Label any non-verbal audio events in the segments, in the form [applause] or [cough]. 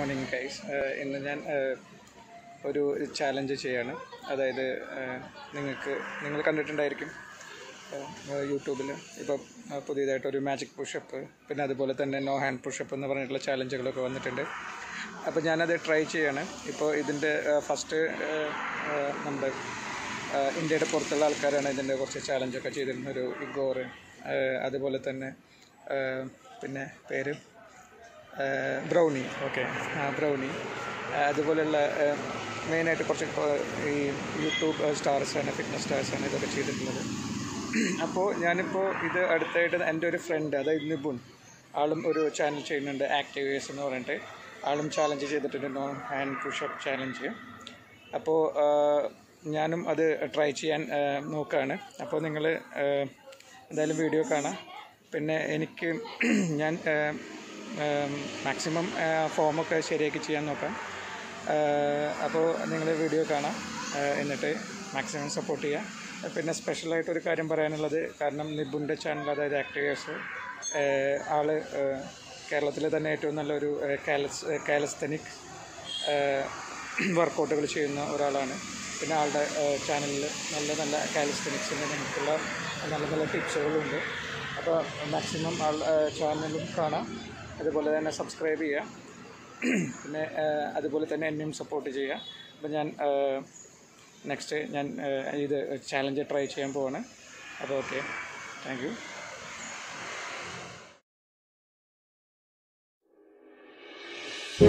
Morning guys ഇന്ന് ഞാൻ ഒരു ചാലഞ്ച് ചെയ്യാണ്. അതായത് നിങ്ങൾക്ക് നിങ്ങൾ കണ്ടിട്ടുണ്ടായിരിക്കും യൂട്യൂബിൽ ഇപ്പം പുതിയതായിട്ടൊരു മാജിക് പുഷപ്പ് പിന്നെ അതുപോലെ തന്നെ നോ ഹാൻഡ് പുഷപ്പ് എന്ന് പറഞ്ഞിട്ടുള്ള ചാലഞ്ചുകളൊക്കെ വന്നിട്ടുണ്ട്. അപ്പോൾ ഞാനത് ട്രൈ ചെയ്യാണ്. ഇപ്പോൾ ഇതിന്റെ ഫസ്റ്റ് നമ്മുടെ ഇന്ത്യയുടെ പുറത്തുള്ള ആൾക്കാരാണ് ഇതിന്റെ കുറച്ച് ചാലഞ്ചൊക്കെ ചെയ്തിരുന്നൊരു ഇഗോർ അതുപോലെ തന്നെ പിന്നെ പേര് ബ്രൗണി. ഓക്കെ. ആ ബ്രൗണി. അതുപോലെയുള്ള മെയിനായിട്ട് കുറച്ച് ഈ യൂട്യൂബ് സ്റ്റാർസാണ് ഫിറ്റ്നസ് സ്റ്റാർസാണ് ഇതൊക്കെ ചെയ്തിട്ടുള്ളത്. അപ്പോൾ ഞാനിപ്പോൾ ഇത് അടുത്തായിട്ട് എന്റെ ഒരു ഫ്രണ്ട് അതായത് നിപുൺ ആളും ഒരു ചാനൽ ചെയ്യുന്നുണ്ട് ആക്ടിവേഴ്സ് എന്ന് പറഞ്ഞിട്ട്. ആളും ചാലഞ്ച് ചെയ്തിട്ടുണ്ട് നോൺ ഹാൻഡ് പുഷപ്പ് ചാലഞ്ച് അപ്പോൾ ഞാനും അത് ട്രൈ ചെയ്യാൻ നോക്കുകയാണ് അപ്പോൾ നിങ്ങൾ എന്തായാലും വീഡിയോ കാണാം. പിന്നെ എനിക്ക് ഞാൻ മാക്സിമം ഫോമൊക്കെ ശരിയാക്കി ചെയ്യാൻ നോക്കാം. അപ്പോൾ നിങ്ങൾ വീഡിയോ കാണാം. എന്നിട്ട് മാക്സിമം സപ്പോർട്ട് ചെയ്യുക പിന്നെ സ്പെഷ്യലായിട്ടൊരു കാര്യം പറയാനുള്ളത് കാരണം നിബുന്റെ ചാനൽ അതായത് ആക്ടേഴ്സ് ആൾ കേരളത്തിലെ തന്നെ ഏറ്റവും നല്ലൊരു കാലസ് കാലസ്തനിക് വർക്കൗട്ടുകൾ ചെയ്യുന്ന ഒരാളാണ്. പിന്നെ ആളുടെ ചാനലിൽ നല്ല നല്ല കാലസ്തനിക്സിന്റെ നമുക്കുള്ള നല്ല നല്ല ടിപ്സുകളുണ്ട് അപ്പോൾ മാക്സിമം ആൾ ചാനലും കാണാം. അതുപോലെ തന്നെ സബ്സ്ക്രൈബ് ചെയ്യുക. പിന്നെ അതുപോലെ തന്നെ എന്നെയും സപ്പോർട്ട് ചെയ്യുക. അപ്പോൾ ഞാൻ നെക്സ്റ്റ് ഞാൻ ഇത് ചാലഞ്ച് ട്രൈ ചെയ്യാൻ പോവാണ്. അപ്പോൾ ഓക്കെ താങ്ക് യു ഓ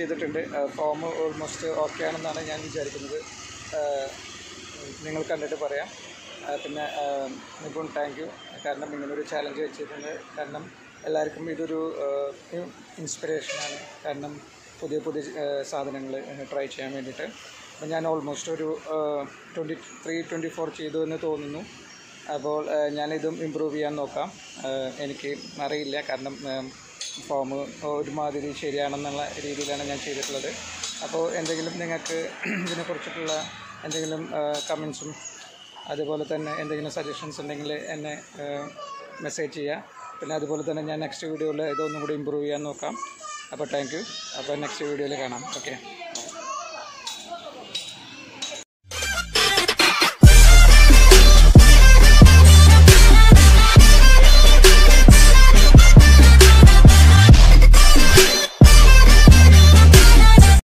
ചെയ്തിട്ടുണ്ട്. ഫോം ഓൾമോസ്റ്റ് ഓക്കെ ആണെന്നാണ് ഞാൻ വിചാരിക്കുന്നത്. നിങ്ങൾ കണ്ടിട്ട് പറയാം. പിന്നെ നിപുൺ താങ്ക് യു കാരണം ഇങ്ങനൊരു ചാലഞ്ച് വെച്ചിട്ടുണ്ട്. കാരണം എല്ലാവർക്കും ഇതൊരു ഇൻസ്പിറേഷനാണ് കാരണം പുതിയ പുതിയ സാധനങ്ങൾ ട്രൈ ചെയ്യാൻ വേണ്ടിയിട്ട്. ഞാൻ ഓൾമോസ്റ്റ് ഒരു ട്വന്റി ത്രീ ട്വന്റി ഫോർ ചെയ്തു എന്ന് തോന്നുന്നു. അപ്പോൾ ഞാനിതും ഇമ്പ്രൂവ് ചെയ്യാൻ നോക്കാം. എനിക്ക് അറിയില്ല. കാരണം ഫോം ഒരുമാതിരി ശരിയാണെന്നുള്ള രീതിയിലാണ് ഞാൻ ചെയ്തിട്ടുള്ളത്. അപ്പോൾ എന്തെങ്കിലും നിങ്ങൾക്ക് [clears throat] ഇതിനെക്കുറിച്ചിട്ടുള്ള എന്തെങ്കിലും കമൻസും അതുപോലെ തന്നെ എന്തെങ്കിലും സജഷൻസ് ഉണ്ടെങ്കിൽ എന്നെ മെസ്സേജ് ചെയ്യുക. പിന്നെ അതുപോലെ തന്നെ ഞാൻ നെക്സ്റ്റ് വീഡിയോയിൽ ഇതൊന്നും കൂടി ഇമ്പ്രൂവ് ചെയ്യാൻ നോക്കാം. അപ്പോൾ താങ്ക് യു അപ്പോൾ നെക്സ്റ്റ് വീഡിയോയിൽ കാണാം. ഓക്കെ